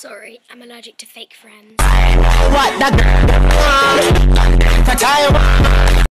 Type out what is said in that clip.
Sorry, I'm allergic to fake friends.